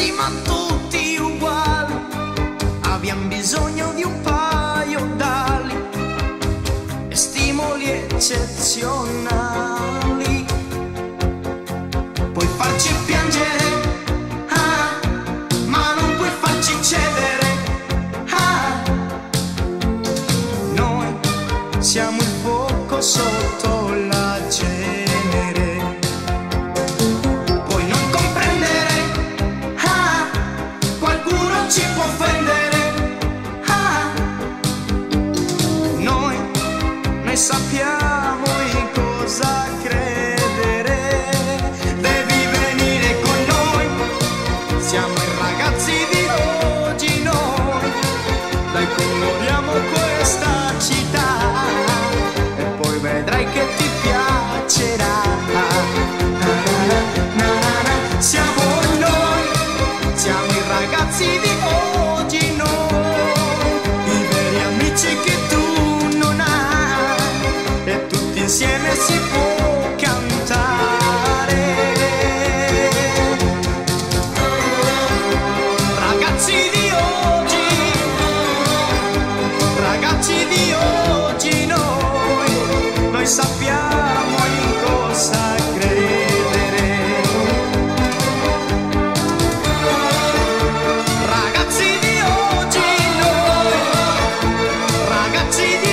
siamo tutti uguali, abbiamo bisogno di un paio d'ali e stimoli eccezionali. Puoi farci piangere, ah, ma non puoi farci cedere. Ah. Noi siamo il fuoco solo. Sappiamo in cosa credere. Devi venire con noi, siamo i ragazzi di oggi noi. Dai coloriamo questa città e poi vedrai che ti piacerà. Siamo noi, siamo i ragazzi di oggi ragazzi di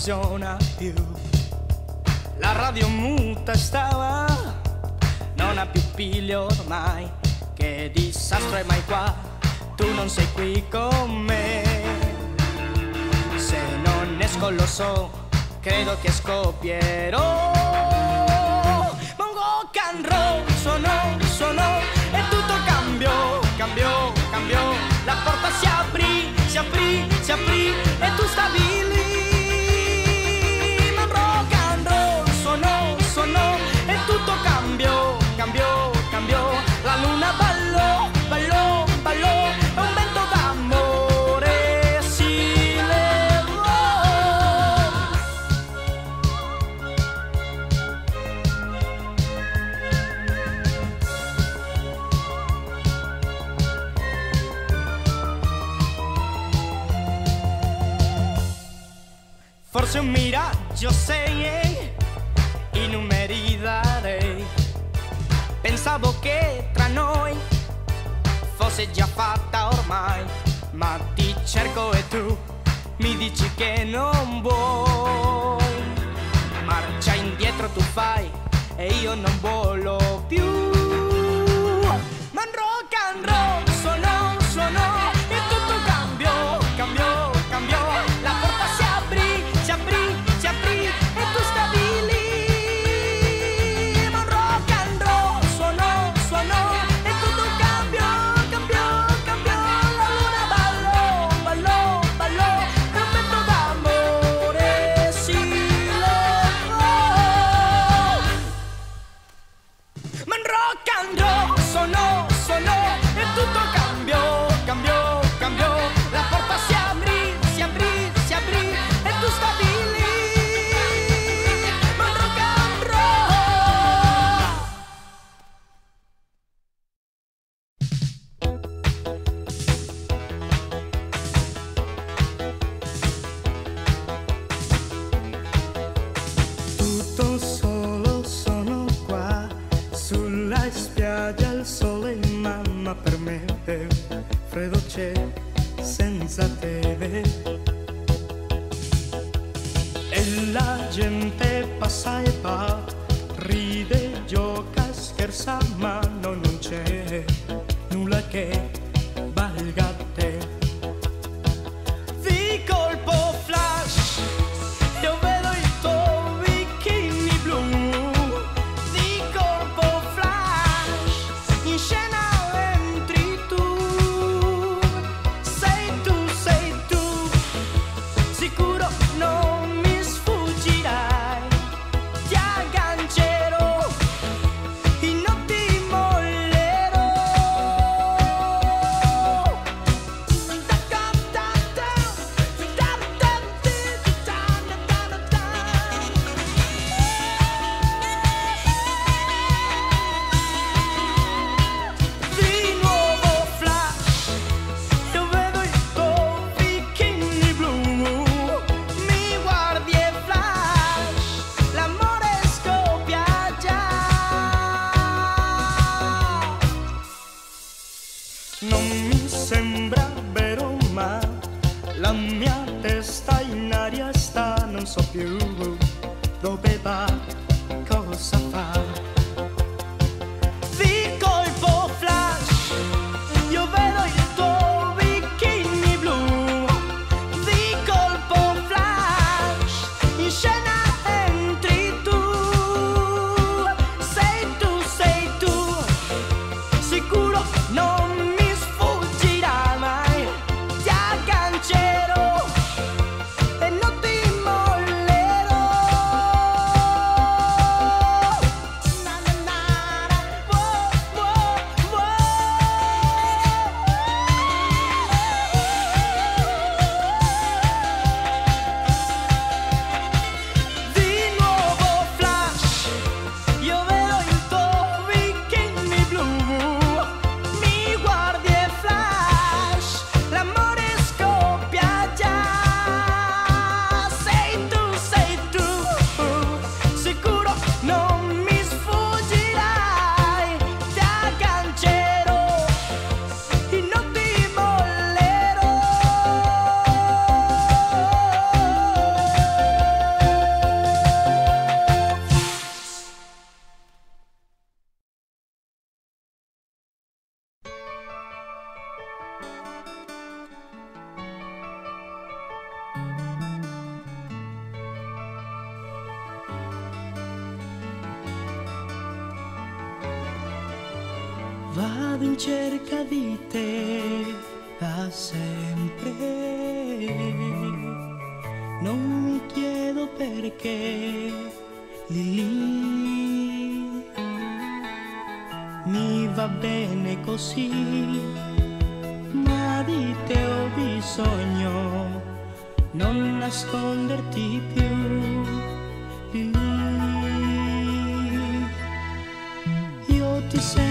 funziona più. La radio muta stava, non ha più piglio ormai. Che disastro è mai qua, tu non sei qui con me. Se non esco lo so, credo che scoppierò. Rock and roll suonò, suonò e tutto cambiò, cambiò, cambiò. La porta si aprì, si aprì, si aprì e tu stavi lì. Forse un miraggio sei, i numeri darei. Pensavo che noi fosse già fatta ormai, ma ti cerco e tu mi dici che non vuoi. Marcia indietro tu fai e io non volo più. Non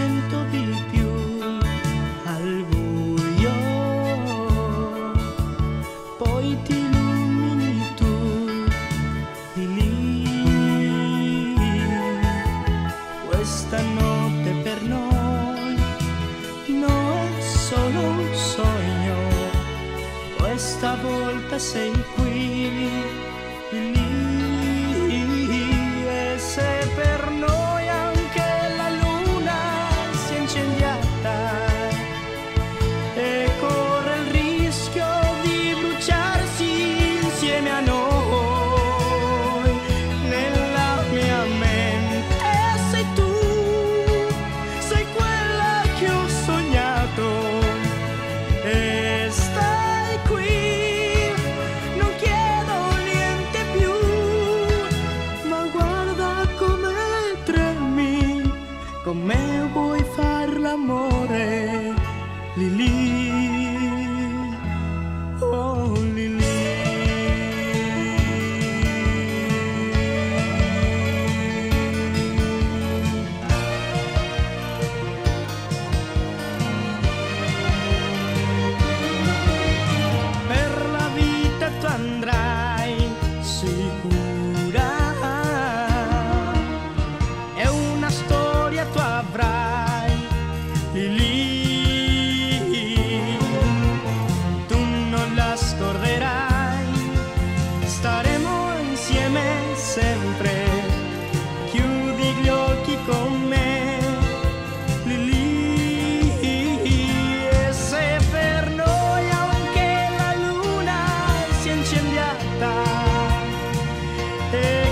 trata. Eh.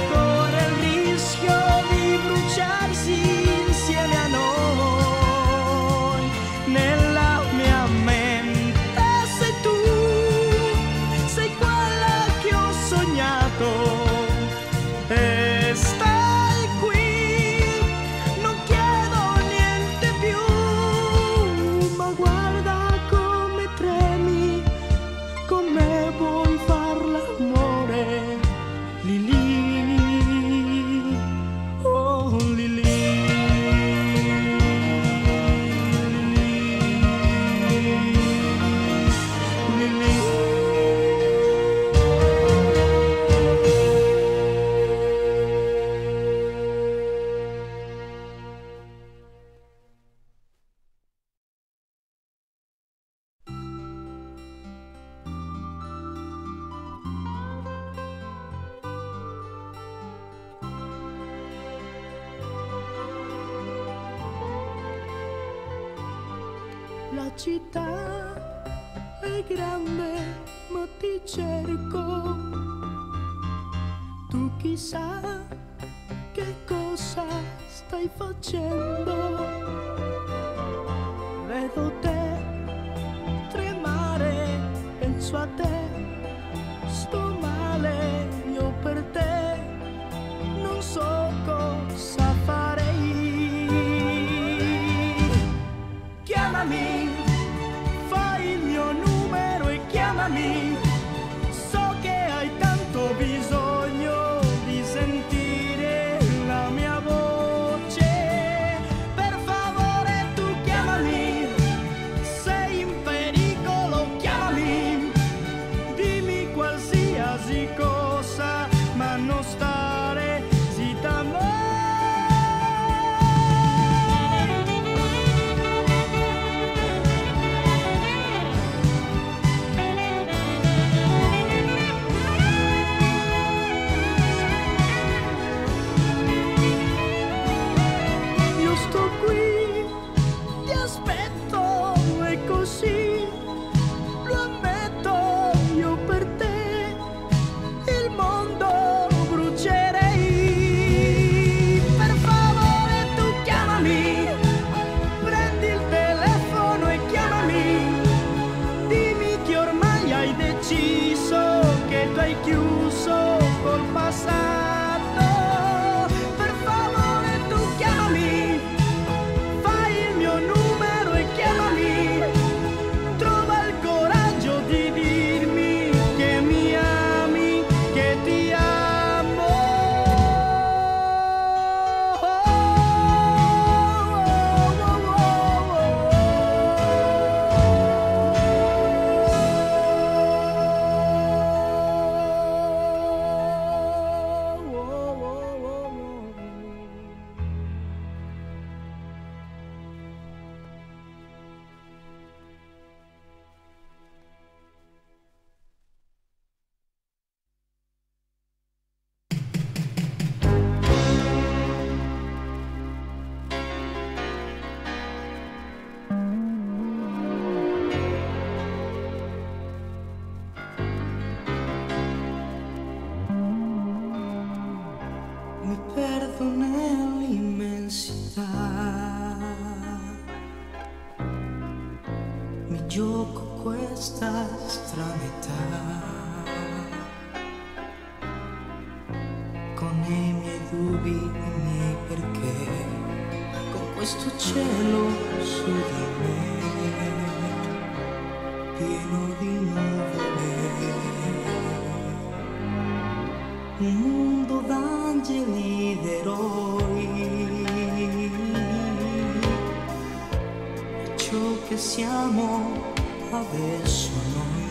Città è grande ma ti cerco. Tu chissà che cosa stai facendo. Vedo te tremare penso a te gioco questa stranità. Con i miei dubbi, i miei perché, con questo cielo su di me, pieno di nuvole. Un mondo d'angeli ed eroi. che siamo adesso noi.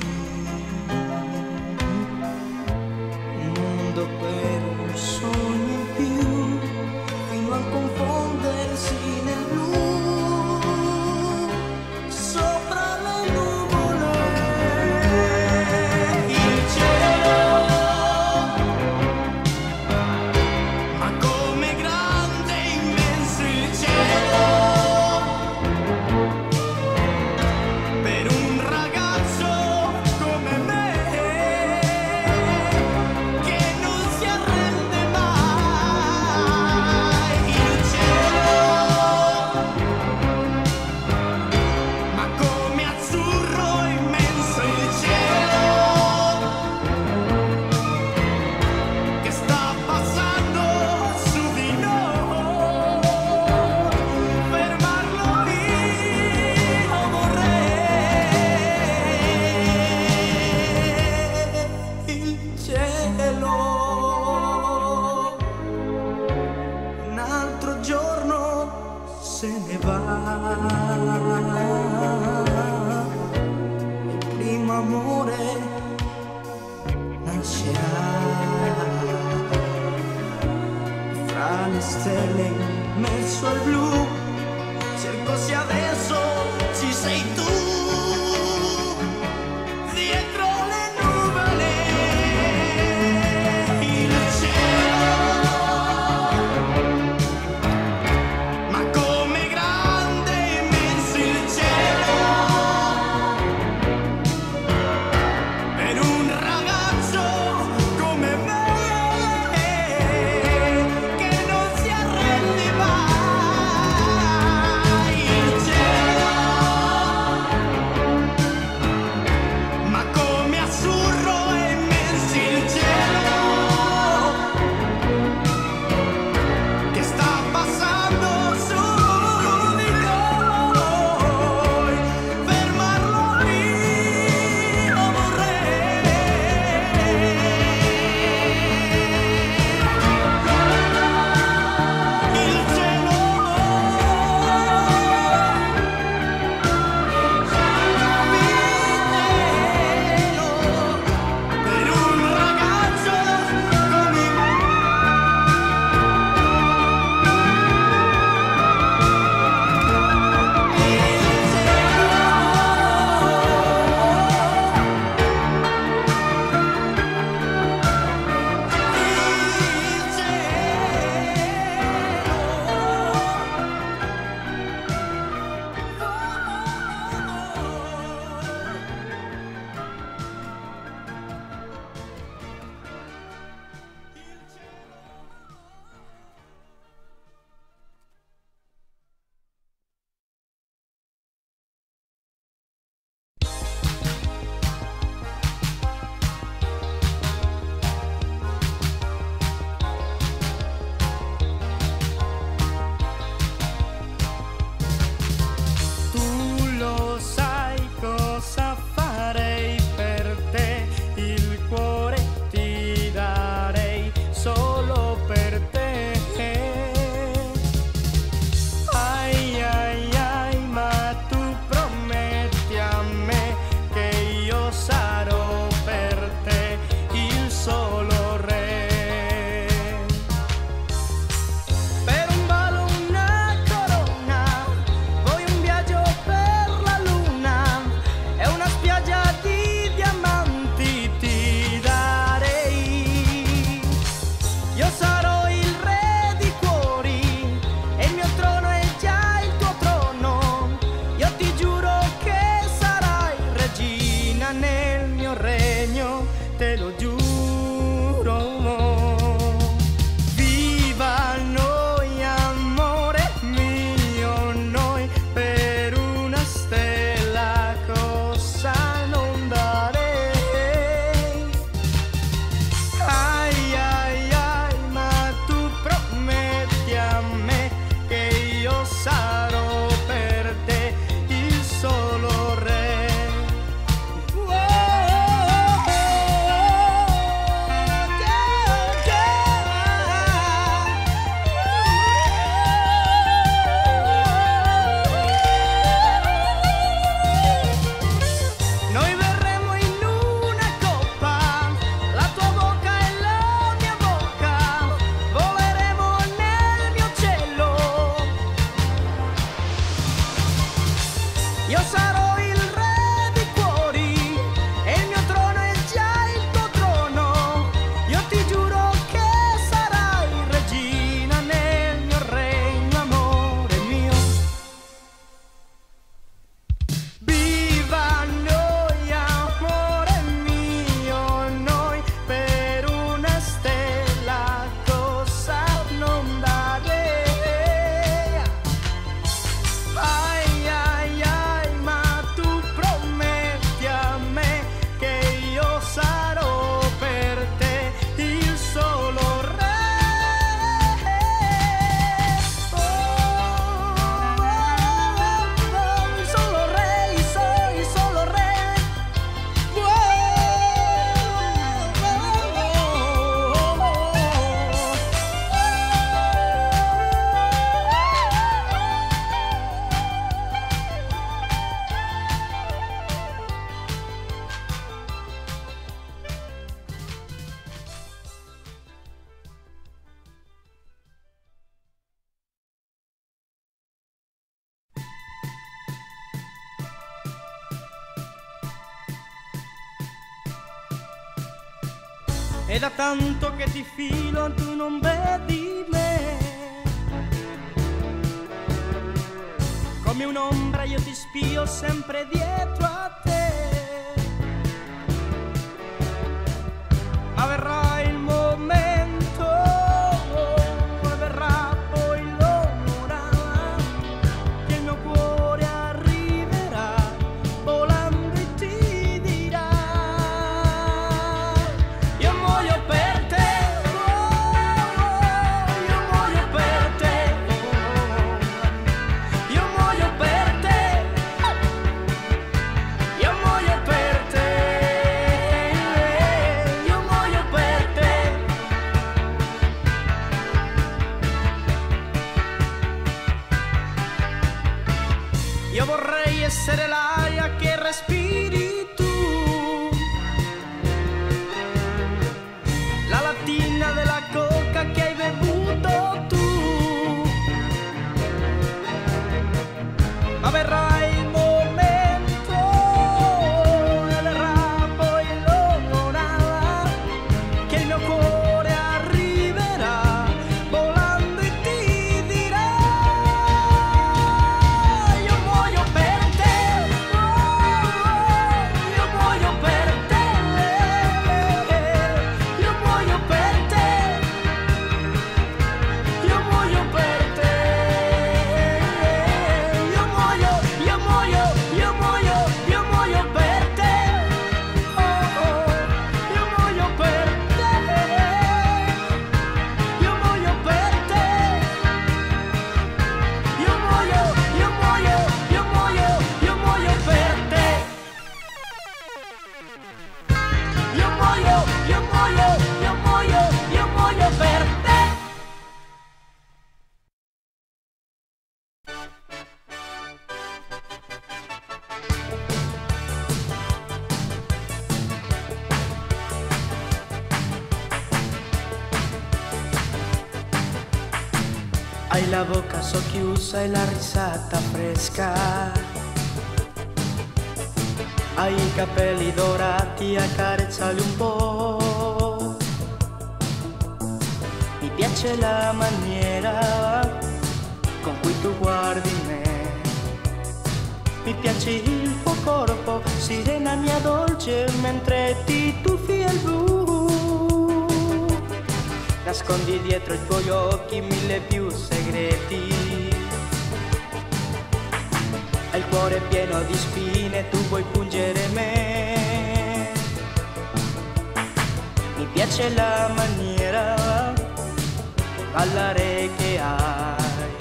Van Sterling, messo al blu, cerco sia adesso ci sei tu. E da tanto che ti filo tu non vedi me. Come un'ombra io ti spio sempre dietro a te. pausa e la risata fresca. Hai i capelli dorati, accarezzali un po'. Mi piace la maniera con cui tu guardi me. Mi piace il tuo corpo, sirena mia dolce, mentre ti tuffi al blu. Nascondi dietro i tuoi occhi mille più segreti. Hai il cuore pieno di spine, tu vuoi pungere me. Mi piace la maniera ballare che hai.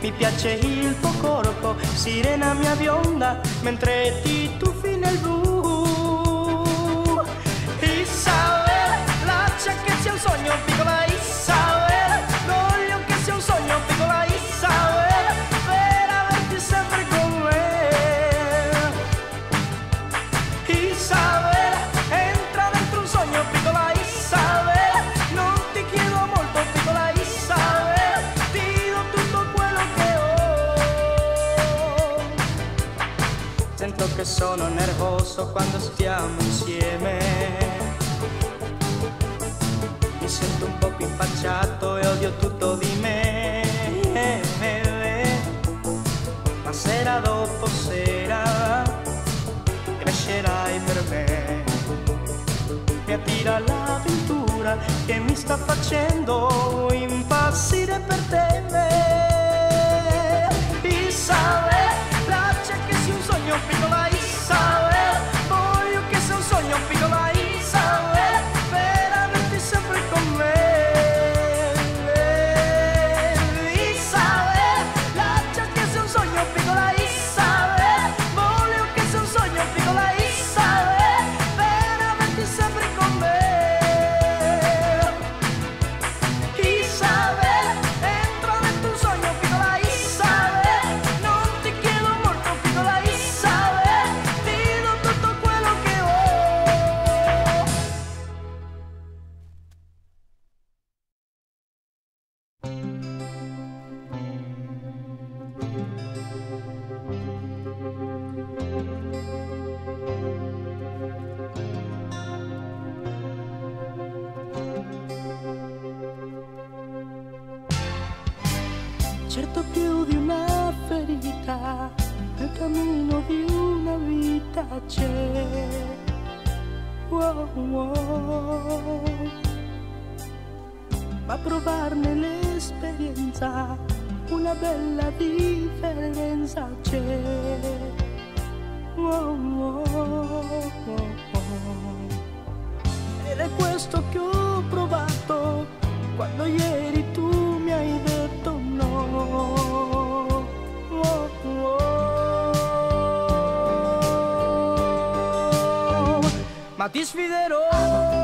Mi piace il tuo corpo, sirena mia bionda, mentre ti tuffi nel blu. Isabel, lascia che sia un sogno, piccola Isabel. Sono nervoso quando stiamo insieme. Mi sento un po' più impacciato e odio tutto di me. Ma sera dopo sera crescerai per me. Mi attira l'avventura che mi sta facendo impazzire per te. Ed è questo che ho provato quando ieri tu mi hai detto ma ti sfiderò.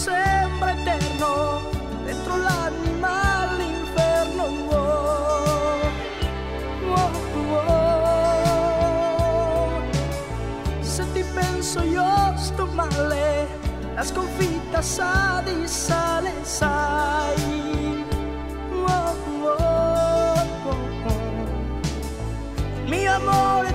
Sembra eterno, dentro l'anima all'inferno. Wow, wow. Se ti penso io sto male, la sconfitta sa di sale, sai. Mio amore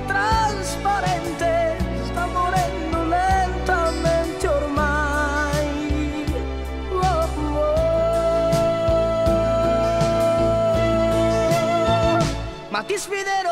wow. Ma ti sfiderò